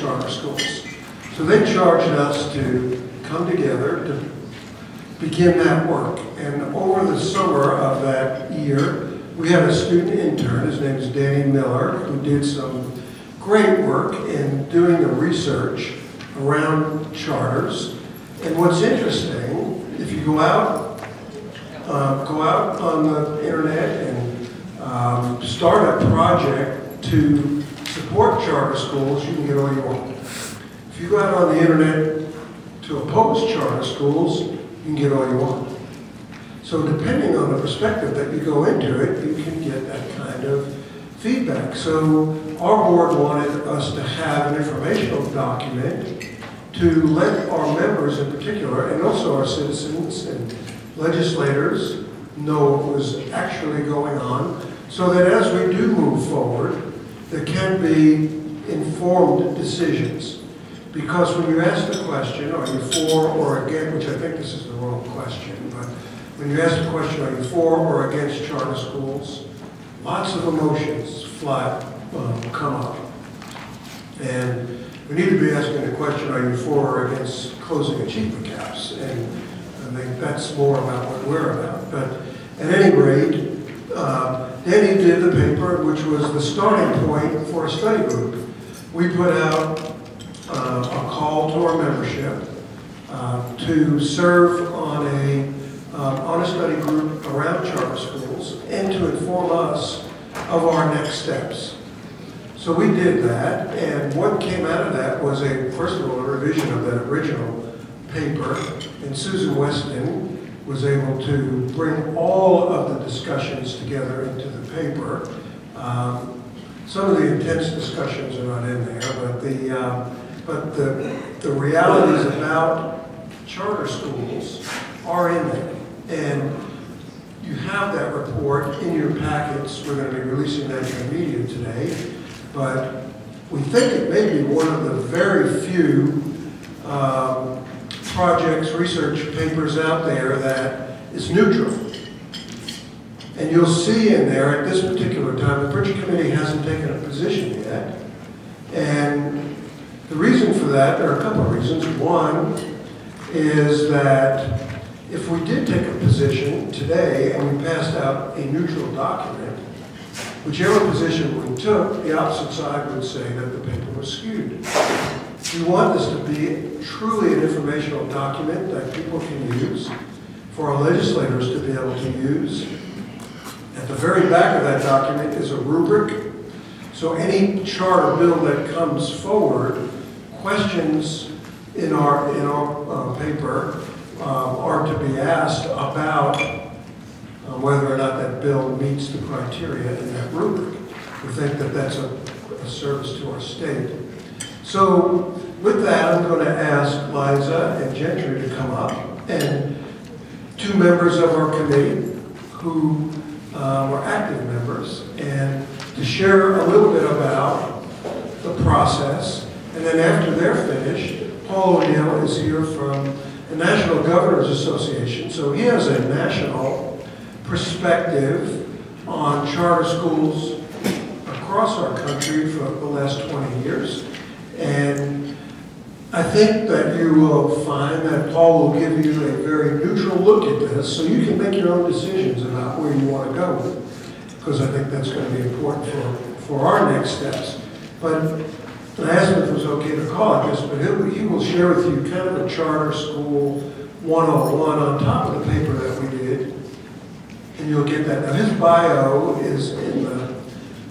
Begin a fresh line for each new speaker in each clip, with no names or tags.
charter schools. So they charged us to come together to begin that work. And over the summer of that year, we had a student intern, his name is Danny Miller, who did some great work in doing the research around charters. And what's interesting, if you go out, uh, go out on the internet and um, start a project to support charter schools, you can get all you want. If you go out on the internet to oppose charter schools, you can get all you want. So depending on the perspective that you go into it, you can get that kind of feedback. So our board wanted us to have an informational document to let our members in particular, and also our citizens and legislators, know what was actually going on, so that as we do move forward, there can be informed decisions. Because when you ask the question, are you for or against, which I think this is the wrong question, but when you ask the question, are you for or against charter schools, lots of emotions fly, um, come up. And we need to be asking the question, are you for or against closing achievement gaps? And I think that's more about what we're about. But at any rate, uh, Danny did the paper, which was the starting point for a study group. We put out uh, a call to our membership uh, to serve on a uh, on a study group around charter schools and to inform us of our next steps. So we did that, and what came out of that was a, first of all, a revision of that original paper, and Susan Weston was able to bring all of the discussions together into the paper. Um, some of the intense discussions are not in there, but the, uh, but the, the realities about charter schools are in there. And you have that report in your packets. We're going to be releasing that to the media today. But we think it may be one of the very few um, projects, research papers out there that is neutral. And you'll see in there at this particular time, the Prichard Committee hasn't taken a position yet. And the reason for that, there are a couple of reasons. One is that if we did take a position today and we passed out a neutral document, whichever position we took, the opposite side would say that the paper was skewed. We want this to be truly an informational document that people can use, for our legislators to be able to use. At the very back of that document is a rubric. So any charter bill that comes forward, questions in our, in our uh, paper uh, are to be asked about uh, whether or not that bill meets the criteria in that rubric. We think that that's a, a service to our state. So with that, I'm going to ask Liza and Gentry to come up, and two members of our committee who uh, were active members, and to share a little bit about the process. And then after they're finished, Paul O'Neill is here from the National Governors Association, so he has a national perspective on charter schools across our country for the last 20 years. And I think that you will find that Paul will give you a very neutral look at this so you can make your own decisions about where you want to go. Because I think that's going to be important for, for our next steps. But I asked him if it was okay to call it this, but he will share with you kind of a charter school 101 on top of the paper that we did. And you'll get that. Now his bio is in the,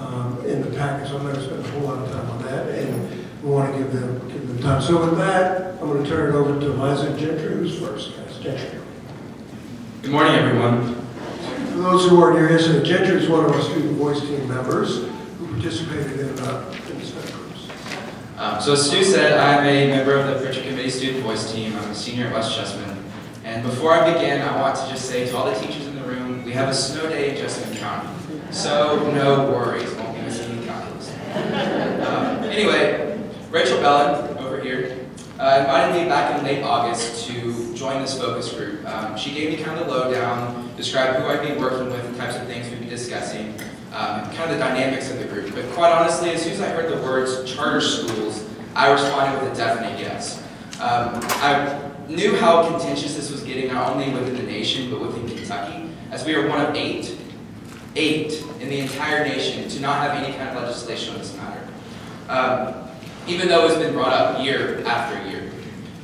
um, in the package, so I'm not going to spend a whole lot of time on that. And we want to give them, give them time. So with that, I'm going to turn it over to Liza Gentry, who's first. Yes, Gentry.
Good morning, everyone.
For those who aren't here yesterday, Gentry is one of our student voice team members who participated in, uh, in study groups.
Um, so as Stu said, I'm a member of the Prichard Committee Student Voice Team. I'm a senior at West Jessamine. And before I begin, I want to just say to all the teachers in the room, we have a snow day in Jessamine County. So no worries, won't be missing any calculus. Um, anyway, Rachel Belin, over here, uh, invited me back in late August to join this focus group. Um, she gave me kind of the lowdown, described who I'd be working with, the types of things we'd be discussing, um, kind of the dynamics of the group. But quite honestly, as soon as I heard the words charter schools, I responded with a definite yes. Um, I knew how contentious this was getting, not only within the nation, but within Kentucky, as we are one of eight, eight in the entire nation to not have any kind of legislation on this matter. Um, even though it's been brought up year after year.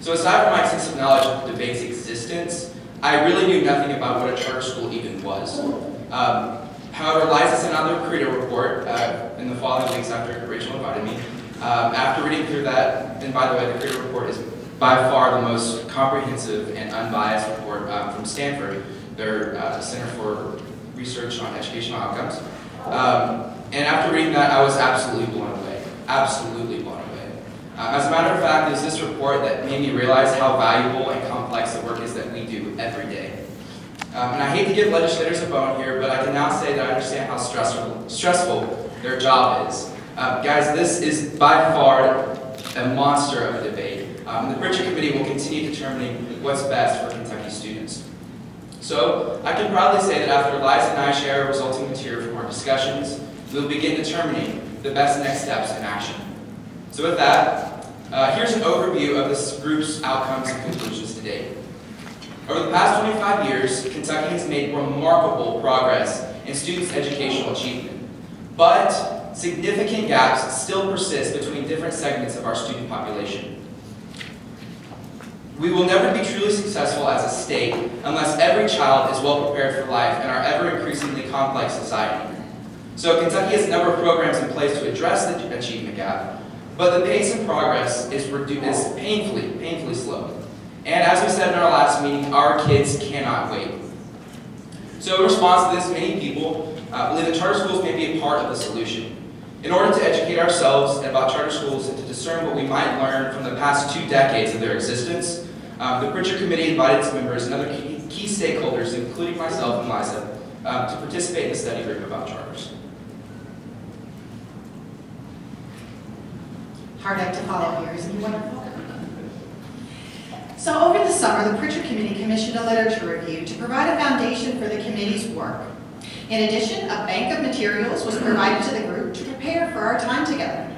So aside from my extensive knowledge of the debate's existence, I really knew nothing about what a charter school even was. Um, however, Liza sent out the Credo report uh, in the following weeks after Rachel invited me. Um, after reading through that, and by the way, the Credo report is by far the most comprehensive and unbiased report um, from Stanford, their uh, Center for Research on Educational Outcomes. Um, and after reading that, I was absolutely blown away. Absolutely. Uh, as a matter of fact, was this report that made me realize how valuable and complex the work is that we do every day. Um, and I hate to give legislators a bone here, but I can now say that I understand how stressful, stressful their job is. Uh, guys, this is by far a monster of a debate. Um, the Prichard Committee will continue determining what's best for Kentucky students. So, I can proudly say that after Liza and I share our resulting material from our discussions, we will begin determining the best next steps in action. So with that, uh, here's an overview of this group's outcomes and conclusions to date. Over the past 25 years, Kentucky has made remarkable progress in students' educational achievement, but significant gaps still persist between different segments of our student population. We will never be truly successful as a state unless every child is well prepared for life in our ever increasingly complex society. So Kentucky has a number of programs in place to address the achievement gap, but the pace of progress is, is painfully, painfully slow. And as we said in our last meeting, our kids cannot wait. So in response to this, many people uh, believe that charter schools may be a part of the solution. In order to educate ourselves about charter schools and to discern what we might learn from the past two decades of their existence, um, the Prichard Committee invited its members and other key, key stakeholders, including myself and Liza, um, to participate in the study group about charters.
Hard act to follow here, isn't he wonderful? So over the summer, the Prichard Committee commissioned a literature review to provide a foundation for the committee's work. In addition, a bank of materials was provided to the group to prepare for our time together.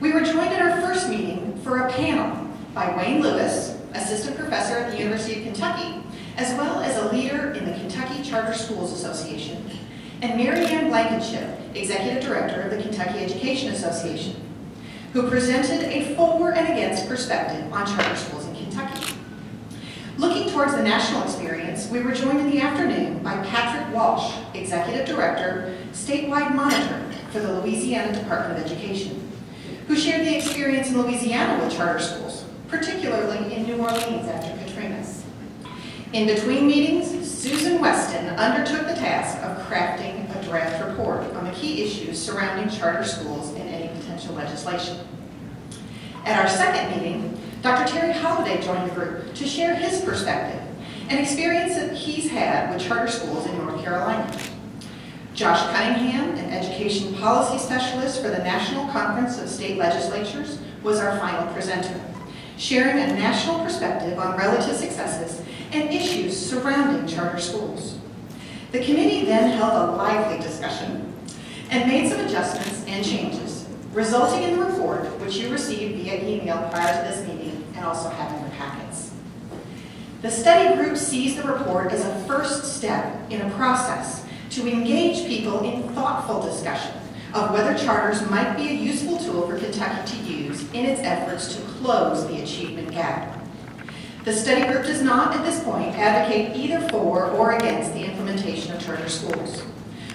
We were joined at our first meeting for a panel by Wayne Lewis, assistant professor at the University of Kentucky, as well as a leader in the Kentucky Charter Schools Association, and Mary Ann Blankenship, executive director of the Kentucky Education Association, who presented a for and against perspective on charter schools in Kentucky. Looking towards the national experience, we were joined in the afternoon by Patrick Walsh, Executive Director, Statewide Monitor for the Louisiana Department of Education, who shared the experience in Louisiana with charter schools, particularly in New Orleans after Katrina's. In between meetings, Susan Weston undertook the task of crafting draft report on the key issues surrounding charter schools and any potential legislation. At our second meeting, Dr. Terry Holliday joined the group to share his perspective and experience that he's had with charter schools in North Carolina. Josh Cunningham, an education policy specialist for the National Conference of State Legislatures, was our final presenter, sharing a national perspective on relative successes and issues surrounding charter schools. The committee then held a lively discussion and made some adjustments and changes, resulting in the report, which you received via email prior to this meeting and also have in your packets. The study group sees the report as a first step in a process to engage people in thoughtful discussion of whether charters might be a useful tool for Kentucky to use in its efforts to close the achievement gap. The study group does not, at this point, advocate either for or against the implementation of charter schools.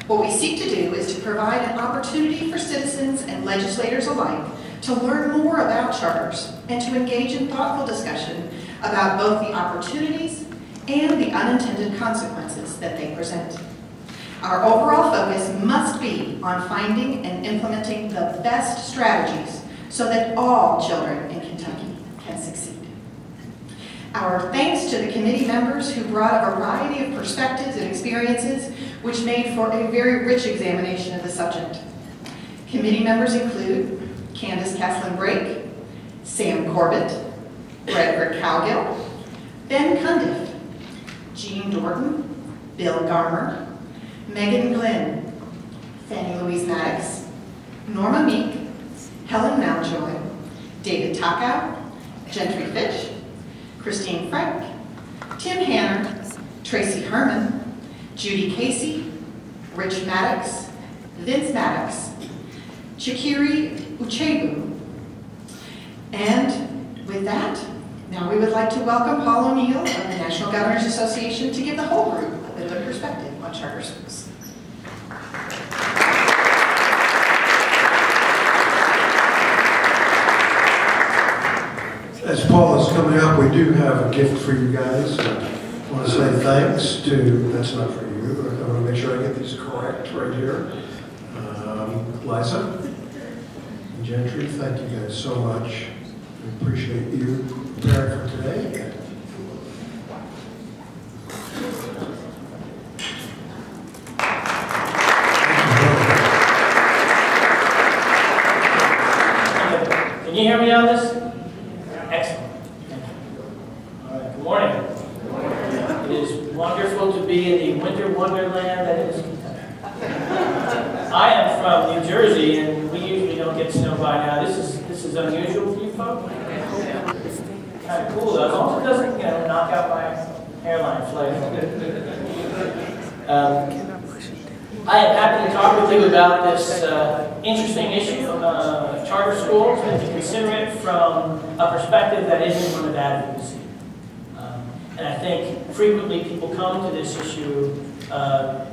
What we seek to do is to provide an opportunity for citizens and legislators alike to learn more about charters and to engage in thoughtful discussion about both the opportunities and the unintended consequences that they present. Our overall focus must be on finding and implementing the best strategies so that all children in Kentucky can succeed. Our thanks to the committee members who brought a variety of perspectives and experiences which made for a very rich examination of the subject. Committee members include Candace Caslin Brake, Sam Corbett, Frederick Cowgill, Ben Cundiff, Jean Dorton, Bill Garmer, Megan Glenn, Fannie Louise Maddox, Norma Meek, Helen Mountjoy, David Takow, Gentry Fitch, Christine Frank, Tim Hanner, Tracy Herman, Judy Casey, Rich Maddox, Vince Maddox, Chikiri Uchebu. And with that, now we would like to welcome Paul O'Neill of the National Governors Association to give the whole group a bit of a perspective on charter schools.
As Paul is coming up, we do have a gift for you guys. I want to say thanks to, that's not for you, but I want to make sure I get these correct right here. Um, Liza and Gentry, thank you guys so much. We appreciate you preparing for today.
Can you hear me on this? Excellent. All right, good morning. It is wonderful to be in the winter wonderland that is Kentucky. I am from New Jersey, and we usually don't get snow by now. This is, this is unusual for you folks. Kind of cool, though, as long as it doesn't, you know, knock out my hairline. Um, I am happy to talk with you about this uh, interesting issue, uh, charter schools, and to consider it from a perspective that isn't one of advocacy. Um, And I think frequently people come to this issue uh,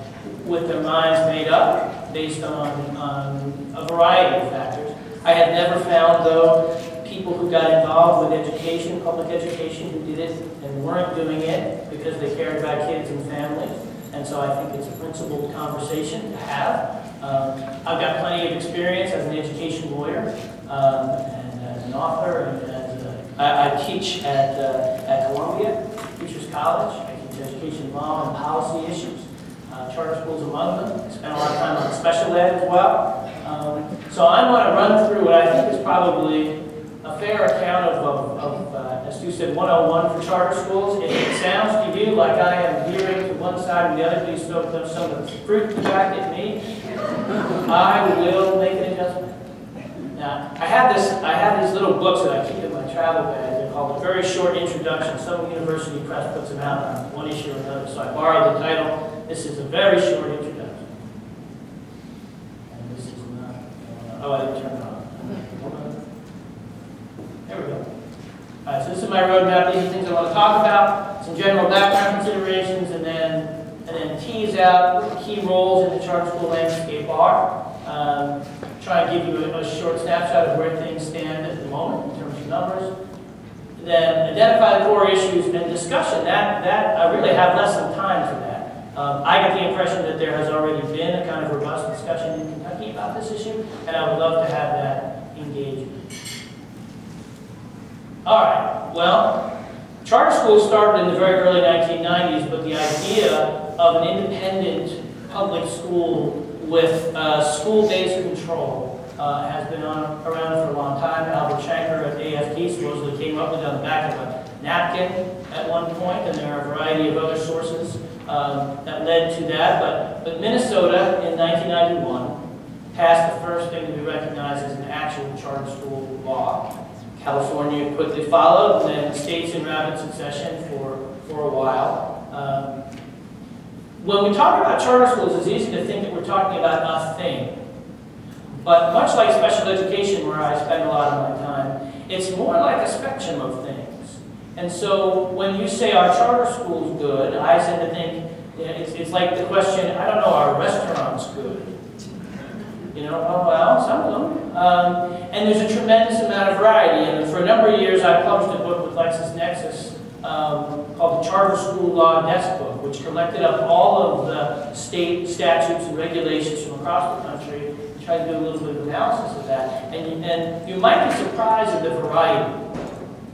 with their minds made up based on, on a variety of factors. I have never found, though, people who got involved with education, public education, who did it and weren't doing it because they cared about kids and families. And so I think it's a principled conversation to have. Um, I've got plenty of experience as an education lawyer um, and as an author. And as a, I, teach at, uh, at Columbia Teachers College. I teach education law and policy issues. Uh, charter schools among them. I spent a lot of time on special ed as well. Um, so I'm going to run through what I think is probably a fair account of, of, of uh, as Stu said, 101 for charter schools. If it sounds to you like I am veering to one side or the other, please throw some of the fruit back at me. I will make an adjustment. Now, I have this, I have these little books that I keep in my travel bag. They're called A Very Short Introduction. Some university press puts them out on one issue or another. So I borrowed the title. This is a very short introduction. And this is not, oh, I didn't turn it. We go. All right, so this is my roadmap. These are things I want to talk about, some general background considerations, and then and then tease out what the key roles in the charter school landscape are. Um, try and give you a, a short snapshot of where things stand at the moment in terms of numbers. Then identify the core issues and discussion. That that I really have less than time for that. Um, I get the impression that there has already been a kind of robust discussion in Kentucky about this issue, and I would love to have that All right, well, charter schools started in the very early 1990s, but the idea of an independent public school with uh, school-based control uh, has been on, around for a long time. Albert Shanker at AFT supposedly came up with it on the back of a napkin at one point, and there are a variety of other sources um, that led to that. But, but Minnesota in 1991 passed the first thing to be recognized as an actual charter school law. California quickly followed, and then states in rapid succession for, for a while. Um, when we talk about charter schools, it's easy to think that we're talking about a thing. But much like special education, where I spend a lot of my time, it's more like a spectrum of things. And so when you say, are charter schools good, I tend to think, it's, it's like the question, I don't know, are restaurants good? You know, oh, well, some of them. Um, and there's a tremendous amount of variety. And for a number of years, I published a book with LexisNexis um, called the Charter School Law Desk Book, which collected up all of the state statutes and regulations from across the country and tried to do a little bit of analysis of that. And, and you might be surprised at the variety.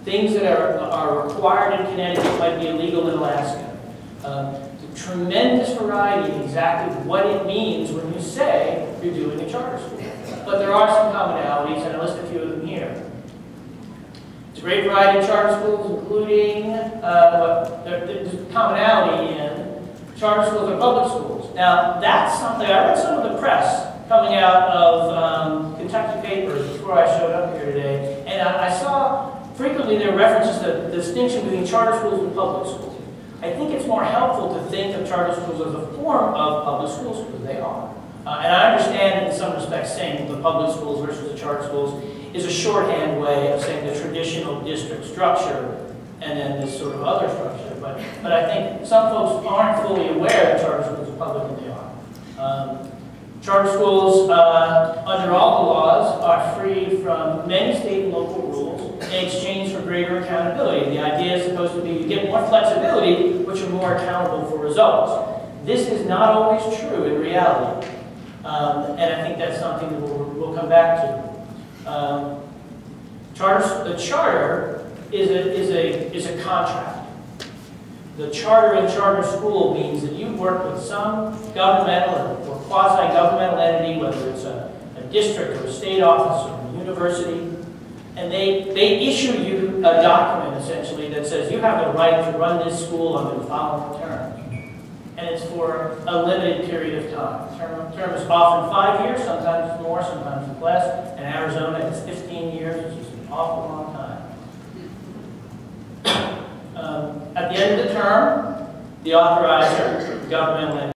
Things that are, are required in Connecticut might be illegal in Alaska. Um, the tremendous variety in exactly what it means when you say you're doing a charter school. But there are some commonalities, and I list a few of them here. It's a great variety of charter schools, including, uh, there's commonality in charter schools and public schools. Now, that's something, I read some of the press coming out of um, Kentucky papers before I showed up here today, And I, I saw frequently there are references to the distinction between charter schools and public schools. I think it's more helpful to think of charter schools as a form of public schools, because they are. Uh, and I understand in some respects saying the public schools versus the charter schools is a shorthand way of saying the traditional district structure and then this sort of other structure. But, but I think some folks aren't fully aware that charter schools are public and they are. Um, Charter schools, uh, under all the laws, are free from many state and local rules in exchange for greater accountability. The idea is supposed to be you get more flexibility, but you're more accountable for results. This is not always true in reality. Um, and I think that's something that we'll, we'll come back to. Um, charter, the charter is a, is a, is a contract. The charter in charter school means that you work with some governmental or quasi-governmental entity, whether it's a, a district or a state office or a university, and they, they issue you a document essentially that says you have the right to run this school under the following terms. And it's for a limited period of time. Term, term is often five years, sometimes more, sometimes less. In Arizona, it's 15 years, which is an awful long time. Um, At the end of the term, the authorizer, the governmental